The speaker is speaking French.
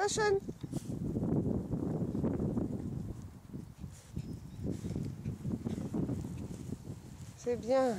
prochaine. C'est bien.